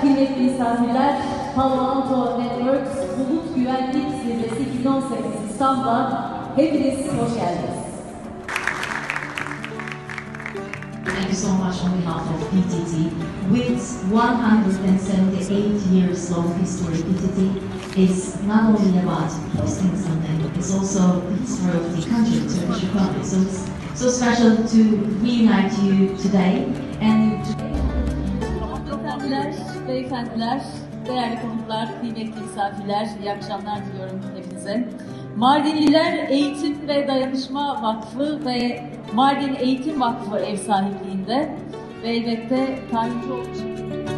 Kıymetli misafirler, Palo Alto Networks Bulut Güvenlik Zirvesi 2018 İstanbul'a hepiniz hoş geldiniz. Thank you so much on behalf of PTT. With 178 years long history, PTT is not only about hosting something, it's also the history of the country, Turkish Republic. So it's so special to reunite you today and Hanımefendiler, beyefendiler, değerli konuklar, kıymetli misafirler, iyi akşamlar diliyorum hepinize. Mardinliler Eğitim ve Dayanışma Vakfı ve Mardin Eğitim Vakfı ev sahipliğinde ve elbette Tayyipçioğlu